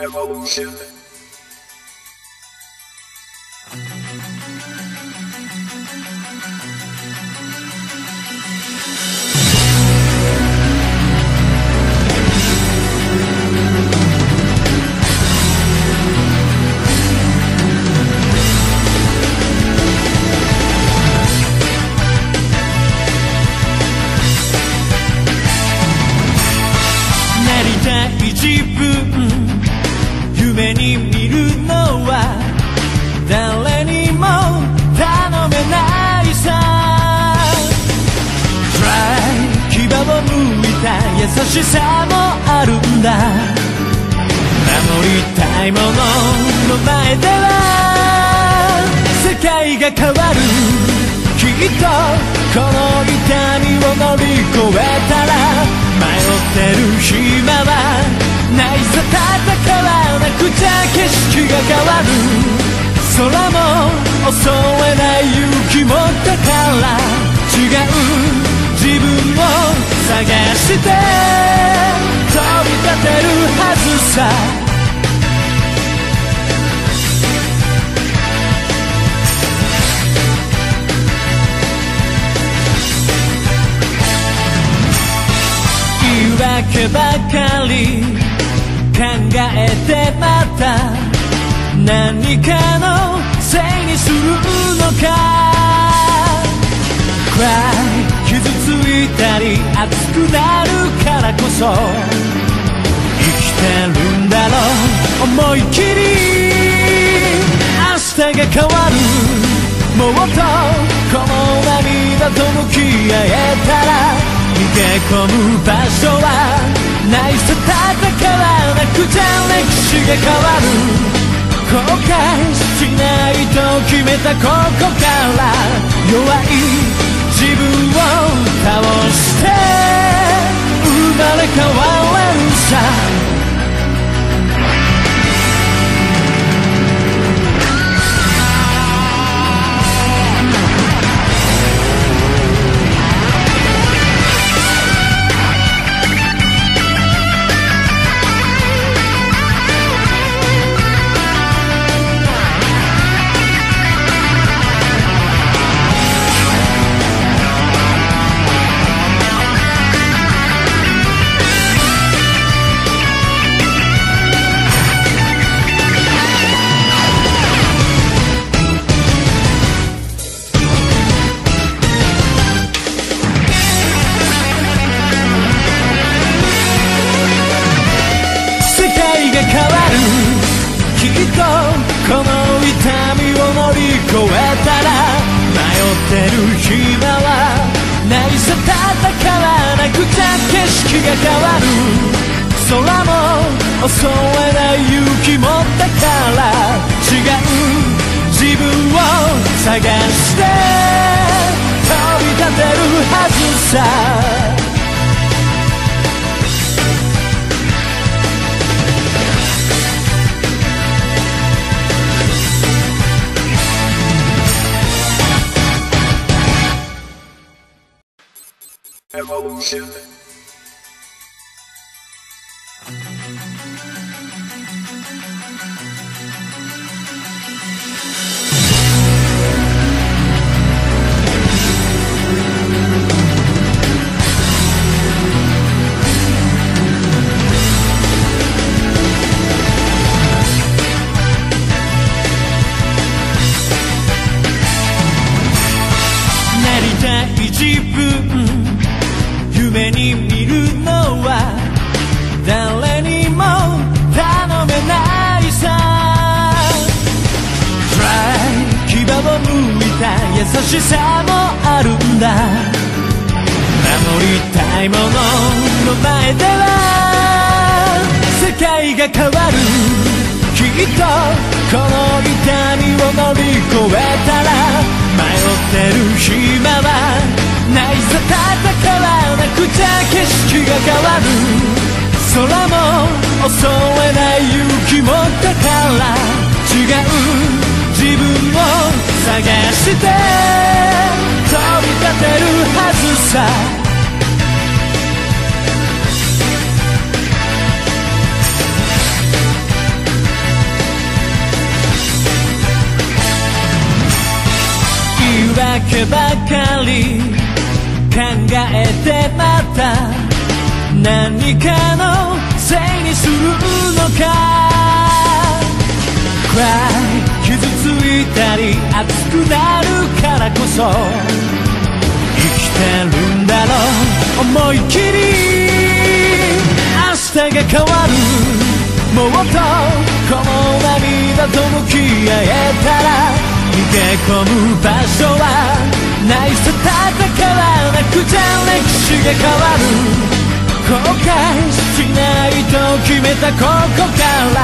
Evolution. しさもあるんだ。守りたいものの前では世界が変わるきっとこの痛みを乗り越えたら迷ってる暇はないさ戦わなくちゃ景色が変わる。空も襲えない勇気。して飛び立てるはずさ。言い訳ばかり考えてまた何かのせいにするのか。Cry たり熱くなるからこそ生きてるんだろう思い切り。明日が変わる。もっとこの涙と向き合えたら逃げ込む場所はないさ戦わなくちゃ歴史が変わる。後悔しないと決めたここから弱い倒して生まれ変わる戦わなくちゃ景色が変わる。空も襲えない勇気もだから違う自分を探して飛び立てるはずさ「Evolution. しさもあるんだ。守りたいものの前では世界が変わるきっとこの痛みを乗り越えたら迷ってる暇はないさ戦わなくちゃ景色が変わる。空も襲えない勇気もだから違う。して飛び立てるはずさ。言い訳ばかり考えてまた何かのせいにするのか。Cry 傷ついたりなるからこそ生きてるんだろう。思い切り明日が変わる。もっとこの涙と向き合えたら逃げ込む場所はないさ戦わなくちゃ歴史が変わる。後悔しないと決めたここから